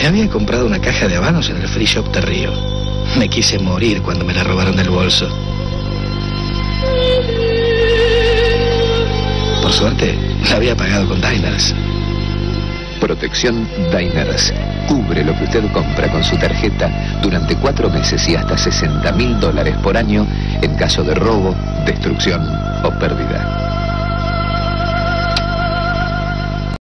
Me había comprado una caja de habanos en el free shop de Río. Me quise morir cuando me la robaron del bolso. Por suerte, la había pagado con Diners. Protección Diners. Cubre lo que usted compra con su tarjeta durante cuatro meses y hasta 60 mil dólares por año en caso de robo, destrucción o pérdida.